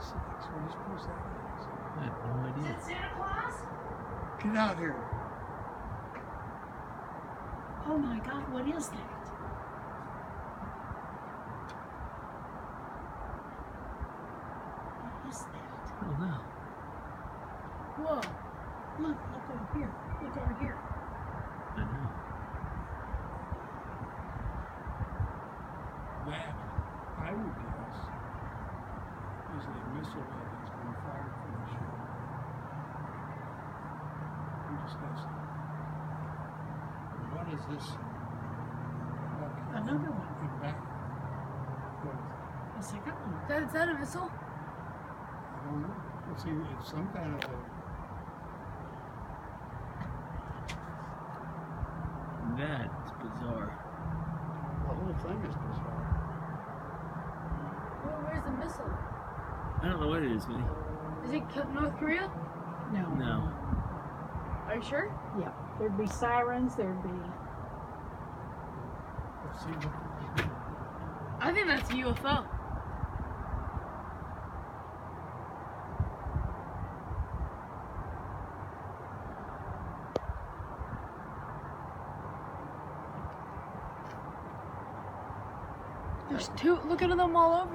Six. What are you supposed to have? I have no Is idea. it Santa Claus? Get out here. Oh my God, what is that? What is that? I don't know. Whoa! Look, look over here. Look over here. I know. That, I would guess, is a missile that has been fired from the ship. I'm just guessing. What is this? Okay. Another one. In back. What is it? A second one. That, is that a missile? I don't know. It's either, it's some kind of a, That's bizarre. the whole thing is bizarre. Where, where's the missile? I don't know what it is, Vinnie. Is it North Korea? No. No. Are you sure? Yeah. There'd be sirens. There'd be. Let's see what. I think that's a UFO. There's two. Look at them all over.